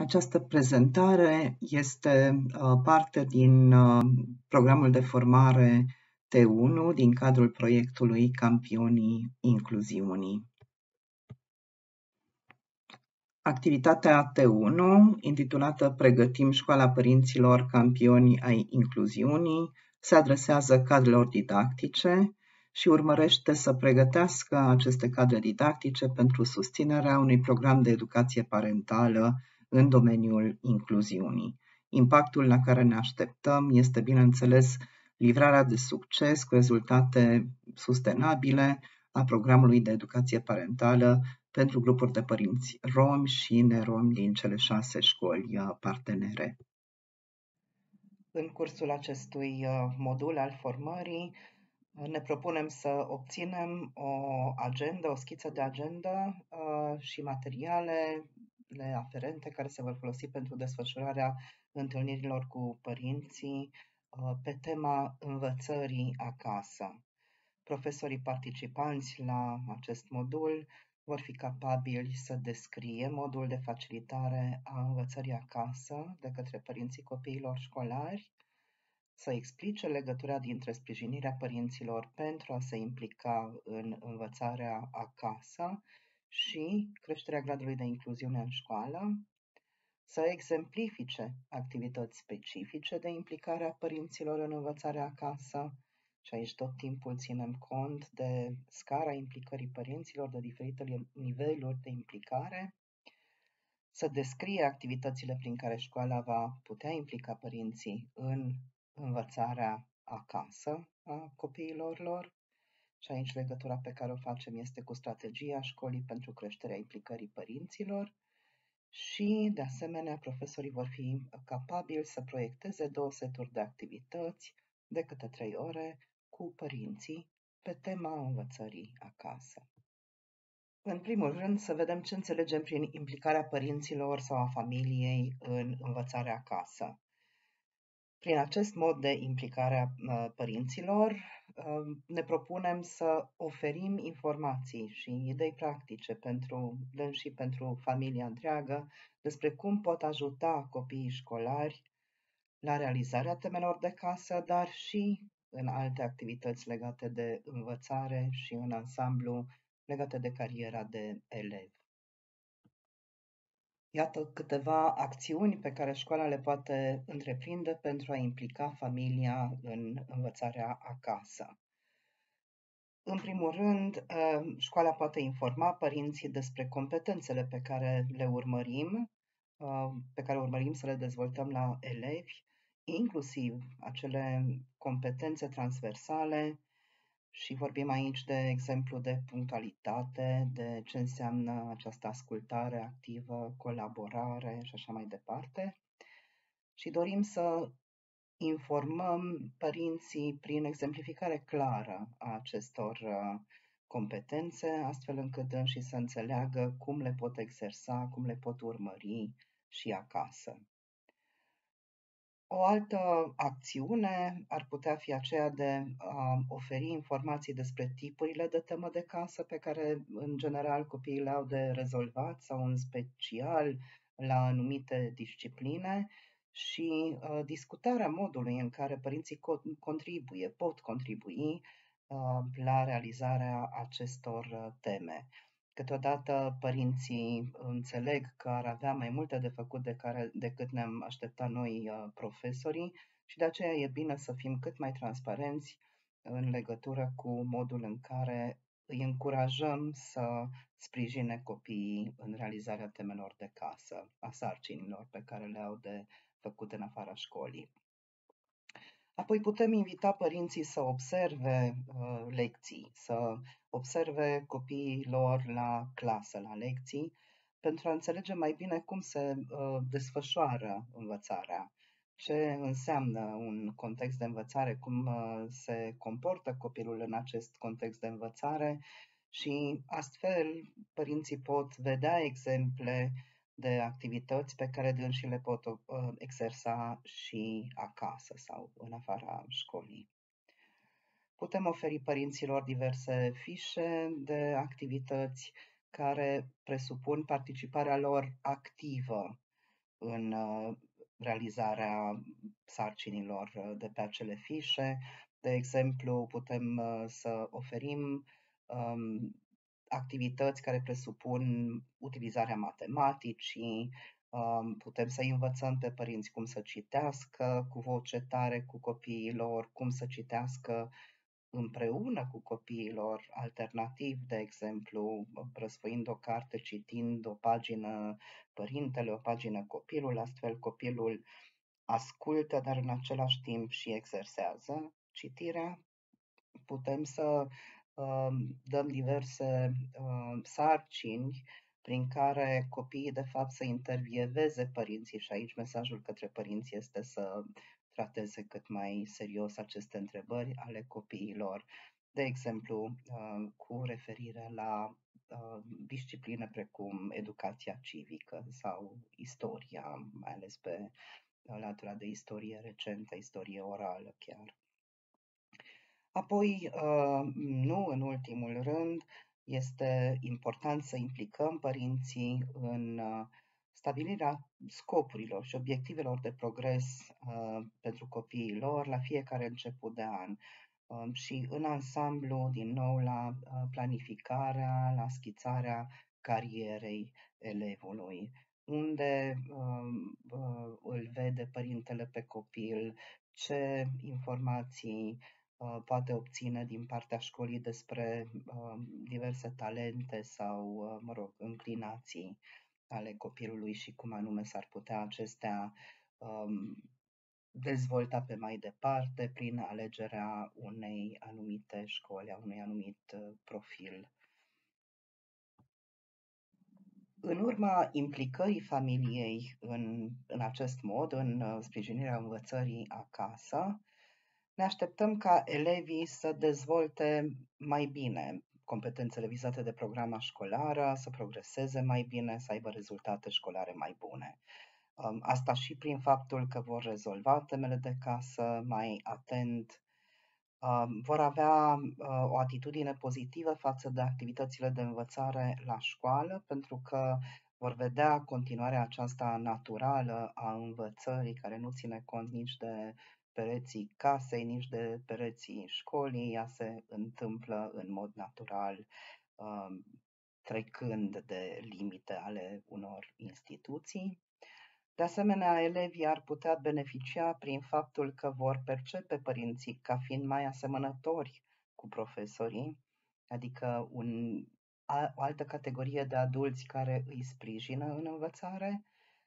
Această prezentare este uh, parte din uh, programul de formare T1 din cadrul proiectului Campionii Incluziunii. Activitatea T1, intitulată Pregătim școala părinților campioni ai incluziunii, se adresează cadrelor didactice și urmărește să pregătească aceste cadre didactice pentru susținerea unui program de educație parentală în domeniul incluziunii. Impactul la care ne așteptăm este, bineînțeles, livrarea de succes cu rezultate sustenabile a programului de educație parentală pentru grupuri de părinți romi și neromi din cele șase școli uh, partenere. În cursul acestui uh, modul al formării, uh, ne propunem să obținem o agenda, o schiță de agenda și materiale le aferente care se vor folosi pentru desfășurarea întâlnirilor cu părinții uh, pe tema învățării acasă. Profesorii participanți la acest modul vor fi capabili să descrie modul de facilitare a învățării acasă de către părinții copiilor școlari, să explice legătura dintre sprijinirea părinților pentru a se implica în învățarea acasă și creșterea gradului de incluziune în școală, să exemplifice activități specifice de implicare a părinților în învățarea acasă, și aici tot timpul ținem cont de scara implicării părinților, de diferite niveluri de implicare, să descrie activitățile prin care școala va putea implica părinții în învățarea acasă a copiilor lor, și aici legătura pe care o facem este cu strategia școlii pentru creșterea implicării părinților și, de asemenea, profesorii vor fi capabili să proiecteze două seturi de activități de câte trei ore cu părinții pe tema învățării acasă. În primul rând, să vedem ce înțelegem prin implicarea părinților sau a familiei în învățarea acasă. Prin acest mod de implicare a uh, părinților, ne propunem să oferim informații și idei practice pentru și pentru familia întreagă despre cum pot ajuta copiii școlari la realizarea temelor de casă, dar și în alte activități legate de învățare și în ansamblu legate de cariera de elev. Iată câteva acțiuni pe care școala le poate întreprinde pentru a implica familia în învățarea acasă. În primul rând, uh, școala poate informa părinții despre competențele pe care le urmărim, uh, pe care urmărim să le dezvoltăm la elevi, inclusiv acele competențe transversale și vorbim aici, de exemplu, de punctualitate, de ce înseamnă această ascultare activă, colaborare și așa mai departe. Și dorim să informăm părinții prin exemplificare clară a acestor uh, competențe, astfel încât și să înțeleagă cum le pot exersa, cum le pot urmări și acasă. O altă acțiune ar putea fi aceea de a oferi informații despre tipurile de temă de casă pe care, în general, copiii le au de rezolvat sau, în special, la anumite discipline și uh, discutarea modului în care părinții co- contribuie, pot contribui uh, la realizarea acestor uh, teme. Câteodată părinții înțeleg că ar avea mai multe de făcut de care, decât ne-am așteptat noi uh, profesorii și de aceea e bine să fim cât mai transparenți în legătură cu modul în care îi încurajăm să sprijine copiii în realizarea temelor de casă, a sarcinilor pe care le au de făcut în afara școlii. Apoi putem invita părinții să observe uh, lecții, să observe copiii lor la clasă, la lecții, pentru a înțelege mai bine cum se uh, desfășoară învățarea, ce înseamnă un context de învățare, cum uh, se comportă copilul în acest context de învățare și astfel părinții pot vedea exemple de activități pe care dânsii le pot uh, exersa și acasă sau în afara școlii. Putem oferi părinților diverse fișe de activități care presupun participarea lor activă în uh, realizarea sarcinilor de pe acele fișe. De exemplu, putem uh, să oferim um, activități care presupun utilizarea matematicii, um, putem să învățăm pe părinți cum să citească cu voce tare cu copiilor, cum să citească împreună cu copiilor, alternativ, de exemplu, răsfăind o carte, citind o pagină părintele, o pagină copilul, astfel copilul ascultă, dar în același timp și exersează citirea. Putem să uh, dăm diverse uh, sarcini prin care copiii de fapt să intervieveze părinții și aici mesajul către părinți este să trateze cât mai serios aceste întrebări ale copiilor. De exemplu, uh, cu referire la uh, discipline precum educația civică sau istoria, mai ales pe latura de istorie recentă, istorie orală chiar. Apoi, uh, nu în ultimul rând, este important să implicăm părinții în stabilirea scopurilor și obiectivelor de progres uh, pentru copiii lor la fiecare început de an. Uh, și în ansamblu, din nou, la uh, planificarea, la schițarea carierei elevului, unde um, uh, îl vede părintele pe copil, ce informații uh, poate obține din partea școlii despre uh, diverse talente sau, mă rog, înclinații ale copilului și cum anume s-ar putea acestea um, dezvolta pe mai departe prin alegerea unei anumite școli, a unui anumit uh, profil. În urma implicării familiei în, în acest mod, în uh, sprijinirea învățării acasă, ne așteptăm ca elevii să dezvolte mai bine competențele vizate de programa școlară, să progreseze mai bine, să aibă rezultate școlare mai bune. Um, asta și prin faptul că vor rezolva temele de casă mai atent, um, vor avea uh, o atitudine pozitivă față de activitățile de învățare la școală, pentru că vor vedea continuarea aceasta naturală a învățării, care nu ține cont nici de pereții casei, nici de pereții școlii, ea se întâmplă în mod natural, um, trecând de limite ale unor instituții. De asemenea, elevii ar putea beneficia prin faptul că vor percepe părinții ca fiind mai asemănători cu profesorii, adică un, a, o altă categorie de adulți care îi sprijină în învățare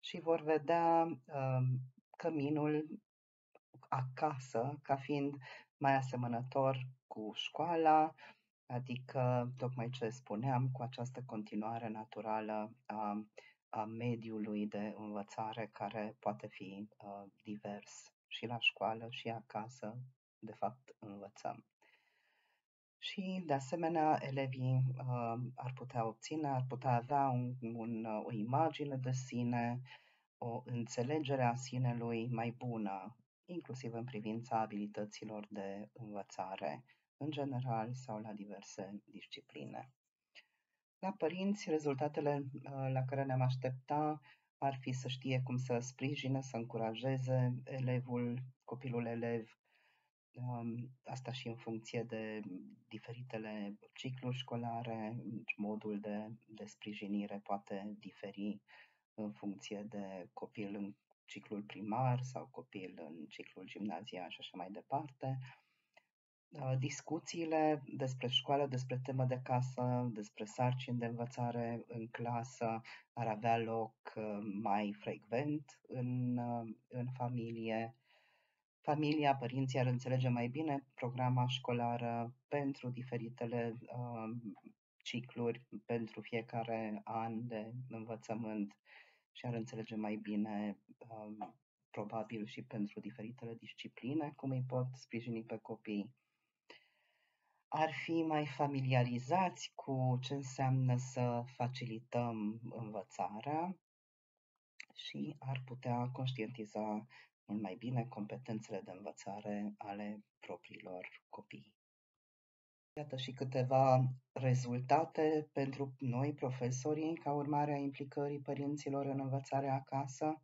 și vor vedea um, căminul acasă ca fiind mai asemănător cu școala, adică tocmai ce spuneam cu această continuare naturală a, a mediului de învățare care poate fi uh, divers și la școală și acasă, de fapt învățăm. Și, de asemenea, elevii uh, ar putea obține, ar putea avea un, un, o imagine de sine, o înțelegere a sinelui mai bună, inclusiv în privința abilităților de învățare, în general sau la diverse discipline. La părinți, rezultatele uh, la care ne-am aștepta ar fi să știe cum să sprijine, să încurajeze elevul, copilul elev, um, asta și în funcție de diferitele cicluri școlare, modul de, de sprijinire poate diferi în funcție de copil în ciclul primar sau copil în ciclul gimnazial și așa mai departe. Uh, discuțiile despre școală, despre temă de casă, despre sarcini de învățare în clasă ar avea loc uh, mai frecvent în, uh, în familie. Familia, părinții ar înțelege mai bine programa școlară pentru diferitele uh, cicluri, pentru fiecare an de învățământ și ar înțelege mai bine, um, probabil și pentru diferitele discipline, cum îi pot sprijini pe copii. Ar fi mai familiarizați cu ce înseamnă să facilităm învățarea și ar putea conștientiza mult mai bine competențele de învățare ale propriilor copii. Iată și câteva rezultate pentru noi, profesorii, ca urmare a implicării părinților în învățarea acasă.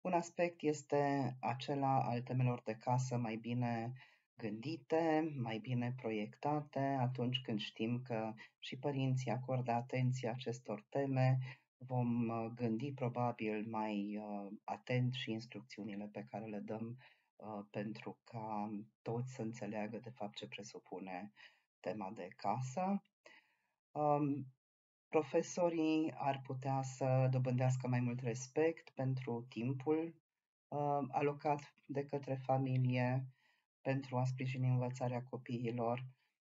Un aspect este acela al temelor de casă mai bine gândite, mai bine proiectate, atunci când știm că și părinții acordă atenție acestor teme, vom uh, gândi probabil mai uh, atent și instrucțiunile pe care le dăm uh, pentru ca toți să înțeleagă de fapt ce presupune tema de casă. Um, profesorii ar putea să dobândească mai mult respect pentru timpul alocat de către familie, pentru a sprijini învățarea copiilor,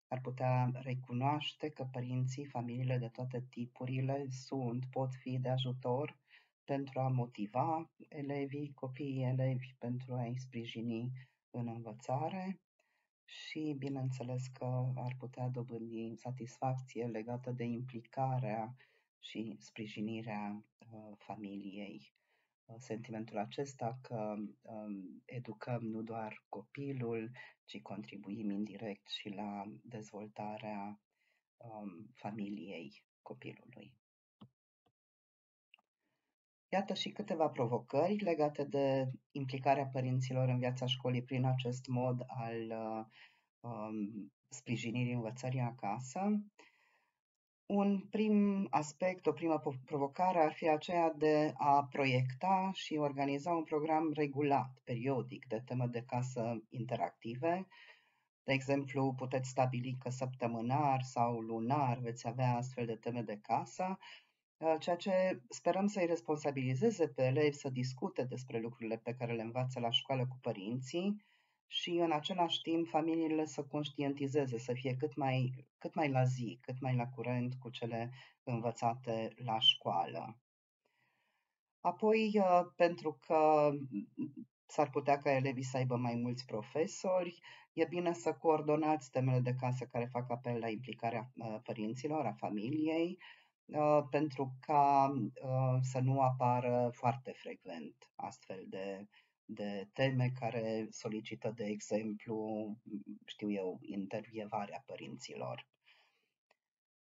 ar putea recunoaște că părinții, familiile de toate tipurile sunt, pot fi de ajutor pentru a motiva elevii, copiii elevi, pentru a-i sprijini în învățare și, bineînțeles, că ar putea dobândi satisfacție legată de implicarea și sprijinirea uh, familiei sentimentul acesta că um, educăm nu doar copilul, ci contribuim indirect și la dezvoltarea um, familiei copilului. Iată și câteva provocări legate de implicarea părinților în viața școlii prin acest mod al uh, um, sprijinirii învățării acasă. Un prim aspect, o primă provocare ar fi aceea de a proiecta și organiza un program regulat, periodic, de teme de casă interactive. De exemplu, puteți stabili că săptămânar sau lunar veți avea astfel de teme de casă, ceea ce sperăm să-i responsabilizeze pe elevi să discute despre lucrurile pe care le învață la școală cu părinții, și în același timp familiile să conștientizeze, să fie cât mai, cât mai la zi, cât mai la curent cu cele învățate la școală. Apoi, uh, pentru că s-ar putea ca elevii să aibă mai mulți profesori, e bine să coordonați temele de casă care fac apel la implicarea uh, părinților, a familiei, uh, pentru ca să nu apară foarte frecvent astfel de de teme care solicită, de exemplu, știu eu, intervievarea părinților.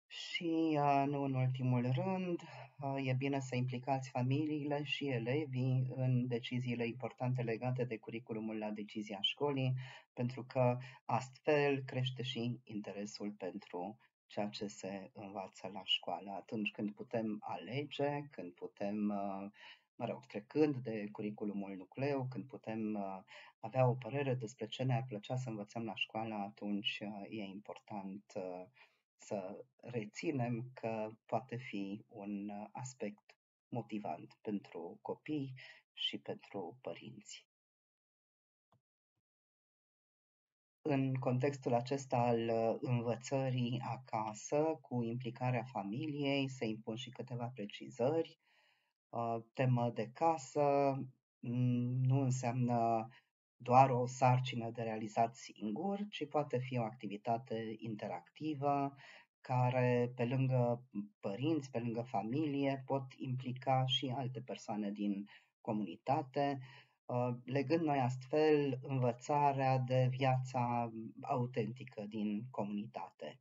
Și, nu în ultimul rând, e bine să implicați familiile și elevii în deciziile importante legate de curiculumul la decizia școlii, pentru că astfel crește și interesul pentru ceea ce se învață la școală. Atunci când putem alege, când putem mă rog, trecând de curiculumul nucleu, când putem uh, avea o părere despre ce ne-ar plăcea să învățăm la școală, atunci uh, e important uh, să reținem că poate fi un aspect motivant pentru copii și pentru părinți. În contextul acesta al învățării acasă, cu implicarea familiei, se impun și câteva precizări. Temă de casă mm, nu înseamnă doar o sarcină de realizat singur, ci poate fi o activitate interactivă care, pe lângă părinți, pe lângă familie, pot implica și alte persoane din comunitate, legând noi astfel învățarea de viața autentică din comunitate.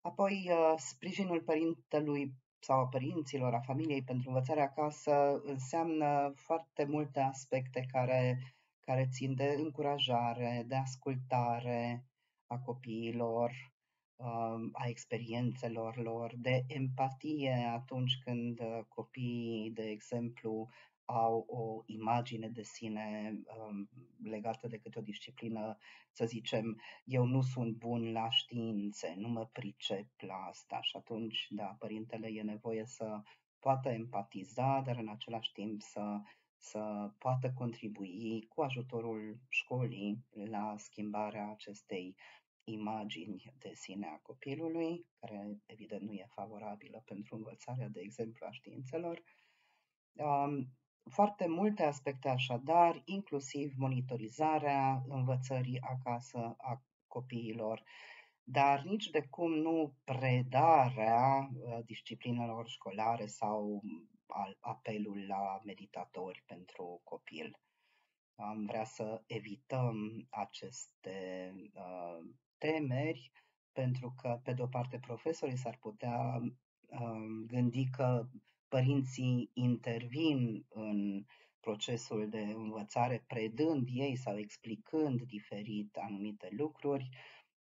Apoi, sprijinul părintelui sau a părinților, a familiei pentru învățarea acasă înseamnă foarte multe aspecte care, care țin de încurajare, de ascultare a copiilor, um, a experiențelor lor, de empatie atunci când uh, copiii, de exemplu, au o imagine de sine um, legată de câte o disciplină, să zicem, eu nu sunt bun la științe, nu mă pricep la asta și atunci, da, părintele e nevoie să poată empatiza, dar în același timp să, să poată contribui cu ajutorul școlii la schimbarea acestei imagini de sine a copilului, care evident nu e favorabilă pentru învățarea, de exemplu, a științelor. Um, foarte multe aspecte așadar, inclusiv monitorizarea învățării acasă a copiilor, dar nici de cum nu predarea uh, disciplinelor școlare sau apelul la meditatori pentru copil. Am vrea să evităm aceste uh, temeri pentru că, pe de-o parte, profesorii s-ar putea uh, gândi că părinții intervin în procesul de învățare predând ei sau explicând diferit anumite lucruri,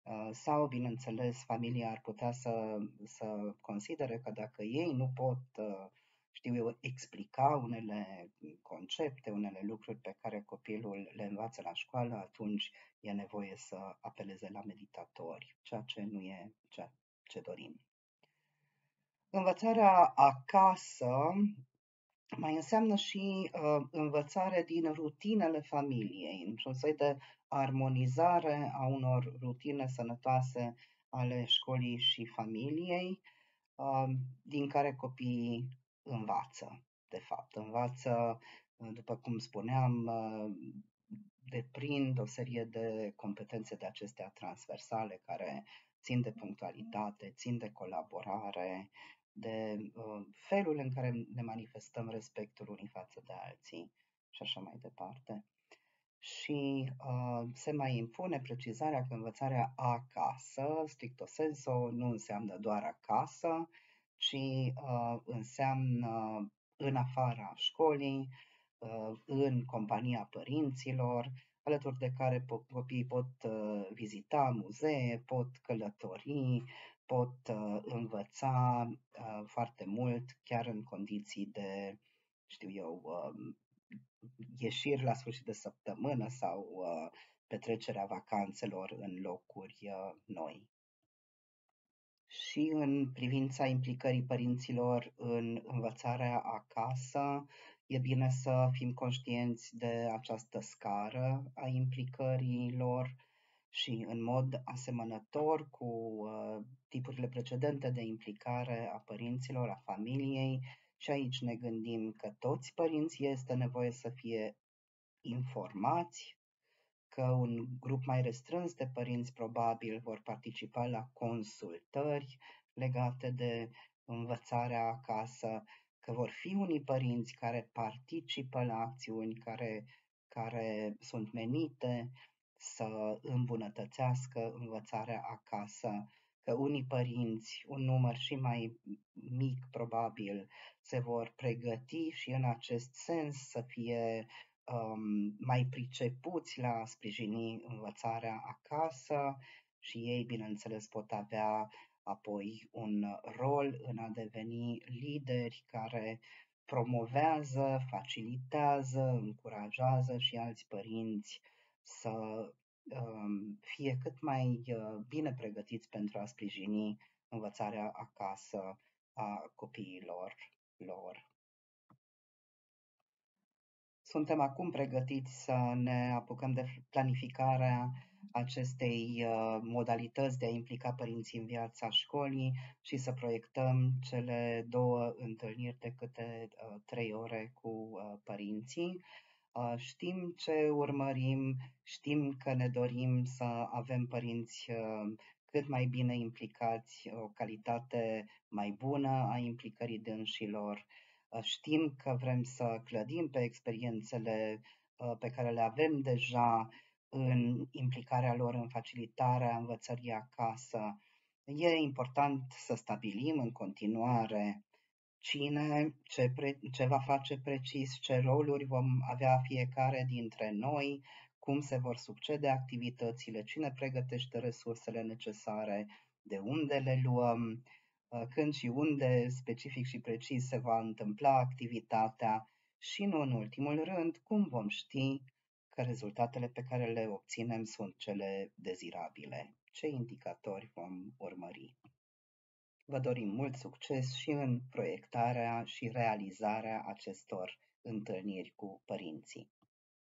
uh, sau, bineînțeles, familia ar putea să, să considere că dacă ei nu pot, uh, știu eu, explica unele concepte, unele lucruri pe care copilul le învață la școală, atunci e nevoie să apeleze la meditatori, ceea ce nu e ceea ce dorim. Învățarea acasă mai înseamnă și uh, învățare din rutinele familiei, într-un soi de armonizare a unor rutine sănătoase ale școlii și familiei, uh, din care copiii învață, de fapt. Învață, uh, după cum spuneam, uh, deprind o serie de competențe de acestea transversale care țin de punctualitate, țin de colaborare, de uh, felul în care ne manifestăm respectul unii față de alții și așa mai departe. Și uh, se mai impune precizarea că învățarea acasă, stricto sensu, nu înseamnă doar acasă, ci uh, înseamnă în afara școlii, uh, în compania părinților, alături de care copiii pot uh, vizita muzee, pot călători, pot uh, învăța uh, foarte mult chiar în condiții de, știu eu, uh, ieșiri la sfârșit de săptămână sau uh, petrecerea vacanțelor în locuri uh, noi. Și în privința implicării părinților în învățarea acasă, e bine să fim conștienți de această scară a implicării lor, și în mod asemănător cu uh, tipurile precedente de implicare a părinților, a familiei, și aici ne gândim că toți părinții este nevoie să fie informați, că un grup mai restrâns de părinți probabil vor participa la consultări legate de învățarea acasă, că vor fi unii părinți care participă la acțiuni care, care sunt menite să îmbunătățească învățarea acasă, că unii părinți, un număr și mai mic probabil, se vor pregăti și în acest sens să fie um, mai pricepuți la a sprijini învățarea acasă și ei, bineînțeles, pot avea apoi un rol în a deveni lideri care promovează, facilitează, încurajează și alți părinți să um, fie cât mai uh, bine pregătiți pentru a sprijini învățarea acasă a copiilor lor. Suntem acum pregătiți să ne apucăm de planificarea acestei uh, modalități de a implica părinții în viața școlii și să proiectăm cele două întâlniri de câte uh, trei ore cu părinții. Știm ce urmărim, știm că ne dorim să avem părinți cât mai bine implicați, o calitate mai bună a implicării dânșilor. Știm că vrem să clădim pe experiențele pe care le avem deja în implicarea lor în facilitarea învățării acasă. E important să stabilim în continuare cine, ce, pre, ce va face precis, ce roluri vom avea fiecare dintre noi, cum se vor succede activitățile, cine pregătește resursele necesare, de unde le luăm, uh, când și unde specific și precis se va întâmpla activitatea și, nu în ultimul rând, cum vom ști că rezultatele pe care le obținem sunt cele dezirabile, ce indicatori vom urmări. Vă dorim mult succes și în proiectarea și realizarea acestor întâlniri cu părinții.